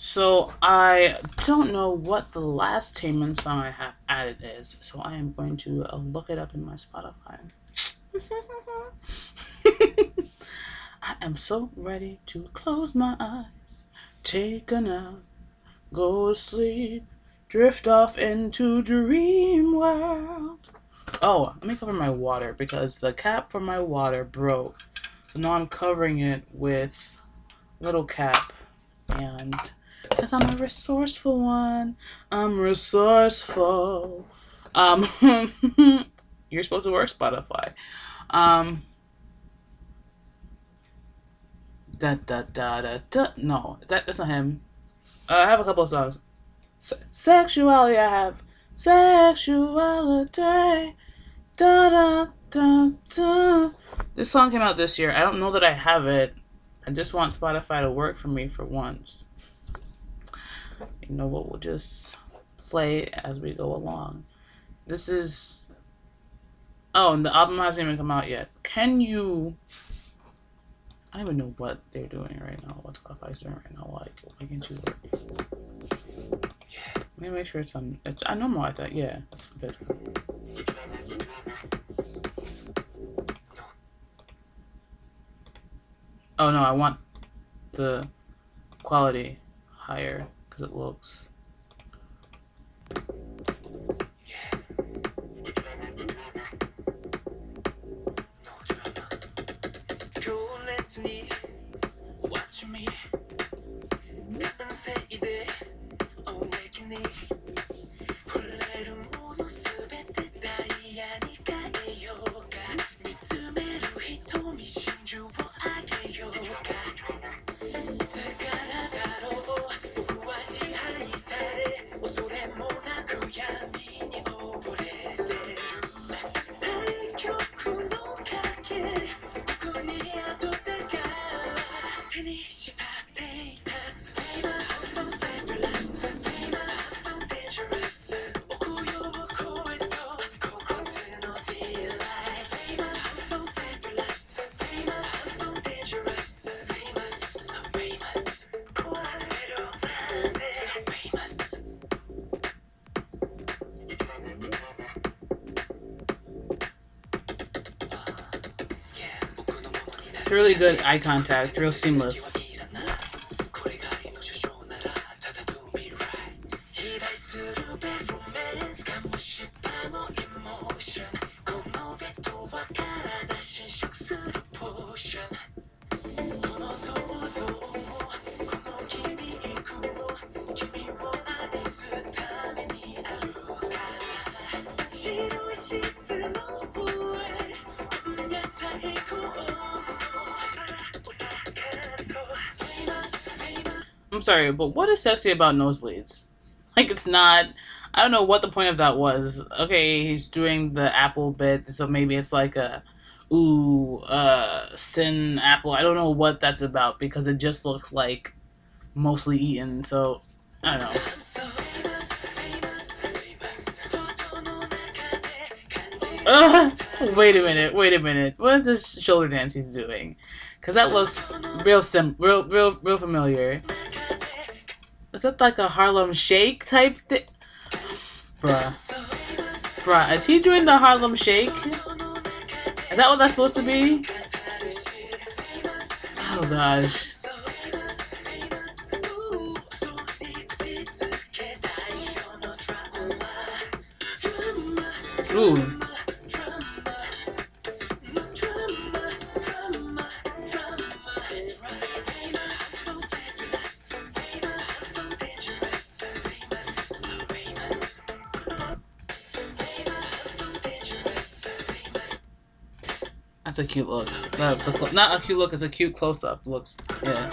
So I don't know what the last Taemin song I have added is, so I am going to uh, look it up in my Spotify. I am so ready to close my eyes, take a nap, go to sleep, drift off into dream world. Oh, let me cover my water because the cap for my water broke. So now I'm covering it with little cap and because I'm a resourceful one. I'm resourceful. Um, you're supposed to work Spotify. Um, da da da da da. No, that, that's not him. Uh, I have a couple of songs. Se- sexuality, I have sexuality. Da da da da. This song came out this year. I don't know that I have it. I just want Spotify to work for me for once you know what, we'll just play as we go along. This is. Oh, and the album hasn't even come out yet. Can you. I don't even know what they're doing right now, what Spotify's doing right now. Like, why can't you look? Let me make sure it's on. It's I normalize that. Yeah, that's good. Oh no, I want the quality higher it looks. Really good eye contact, real seamless. I'm sorry, but what is sexy about nosebleeds? Like, it's not. I don't know what the point of that was. Okay, he's doing the apple bit, so maybe it's like a ooh, uh, sin apple. I don't know what that's about because it just looks like mostly eaten. So I don't know. Uh, wait a minute, wait a minute. What is this shoulder dance he's doing? Cause that looks real sim, real, real, real familiar. Is that like a Harlem Shake type thing? Bruh. Bruh, is he doing the Harlem Shake? Is that what that's supposed to be? Oh gosh. Ooh. That's a cute look. The, not a cute look, it's a cute close up. Looks, yeah.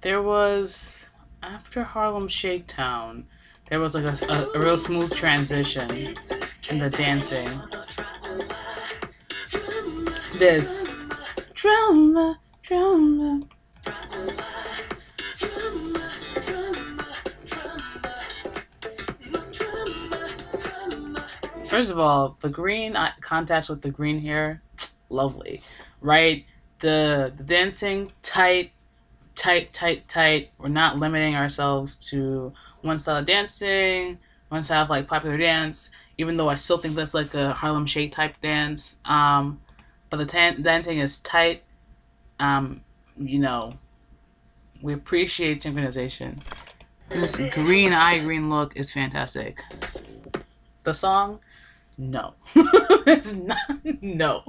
There was after Harlem Shakedown, there was like a, a, a real smooth transition in the dancing. This drama, drama. First of all, the green contacts with the green hair, lovely, right? The the dancing tight, tight, tight, tight. We're not limiting ourselves to one style of dancing, one style of like popular dance. Even though I still think that's like a Harlem Shake type dance. Um, but the tan- dancing is tight. Um, you know, we appreciate synchronization. This green eye green look is fantastic. The song, no, it's not. No.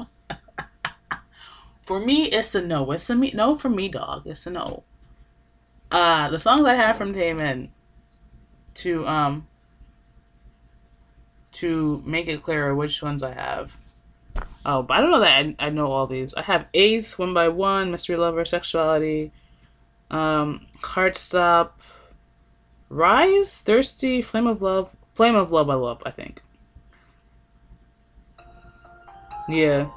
For me, it's a no. It's a me. No for me, dog. It's a no. Uh, the songs I have from Taemin to um to make it clearer which ones I have. Oh, but I don't know that I, I know all these. I have Ace, One by One, Mystery Lover, Sexuality, um, Heart Stop, Rise, Thirsty, Flame of Love, Flame of Love. I love. I think. Yeah.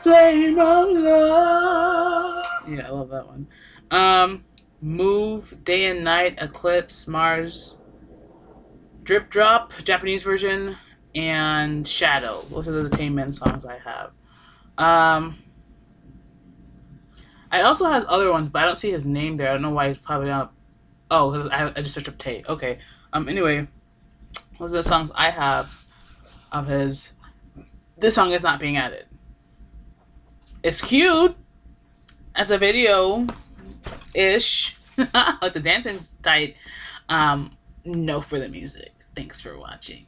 Flame of Love. Yeah, I love that one. Um, Move, Day and Night, Eclipse, Mars, Drip Drop, Japanese version, and Shadow. Those are the Taemin songs I have. Um, I also has other ones, but I don't see his name there. I don't know why he's popping up. Oh, I, I just searched up Tay. Okay. Um. Anyway, those are the songs I have of his. This song is not being added. It's cute as a video ish. like the dancing's tight. Um, no for the music. Thanks for watching.